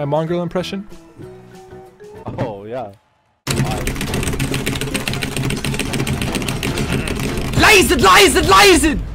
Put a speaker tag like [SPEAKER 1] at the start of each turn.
[SPEAKER 1] My mongrel impression?
[SPEAKER 2] Oh, yeah.
[SPEAKER 3] Leise, leise, leise!